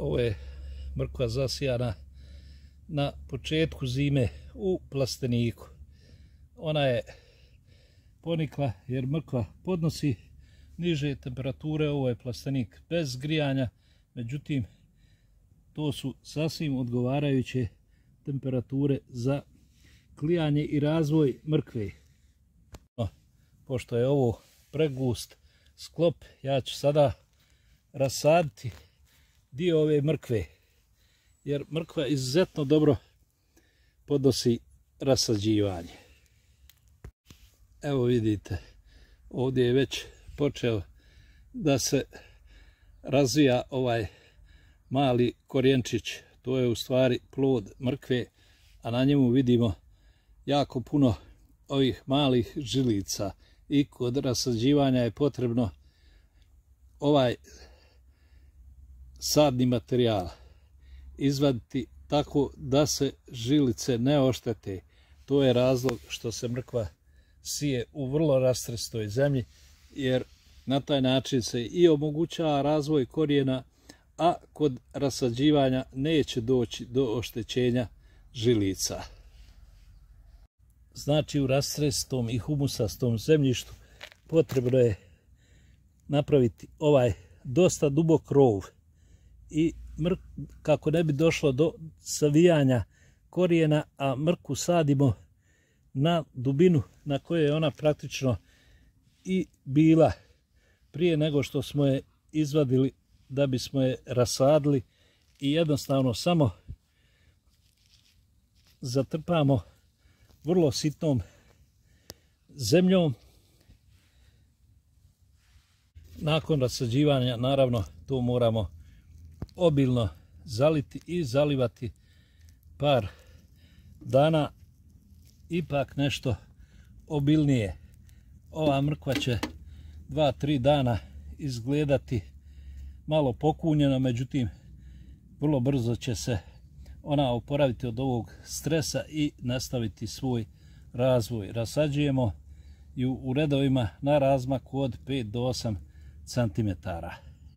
Ovo je mrkva zasijana na početku zime u plasteniku. Ona je ponikla jer mrkva podnosi niže temperature, ovo je plastenik bez grijanja, međutim to su sasvim odgovarajuće temperature za klijanje i razvoj mrkve. No, pošto je ovo pregust sklop, ja ću sada rasaditi dio ove mrkve, jer mrkva izuzetno dobro podnosi rasađivanje. Evo vidite, ovdje je već počeo da se razvija ovaj mali korijenčić. To je u stvari plod mrkve, a na njemu vidimo jako puno ovih malih žilica i kod rasađivanja je potrebno ovaj sadni materijal izvaditi tako da se žilice ne oštete. To je razlog što se mrkva sije u vrlo rastrestoj zemlji, jer na taj način se i omogućava razvoj korijena, a kod rasađivanja neće doći do oštećenja žilica. Znači u rastrestom i humusastom zemljištu potrebno je napraviti ovaj dosta dubok rov i kako ne bi došlo do savijanja korijena, a mrku sadimo na dubinu na kojoj je ona praktično i bila prije nego što smo je izvadili da bismo je rasadili i jednostavno samo zatrpamo vrlo sitnom zemljom. Nakon rasađivanja naravno to moramo obilno zaliti i zalivati par dana ipak nešto obilnije. Ova mrkva će 2-3 dana izgledati malo pokunjena, međutim vrlo brzo će se ona oporaviti od ovog stresa i nastaviti svoj razvoj. Rasađujemo ju u redovima na razmaku od 5 do 8 cm.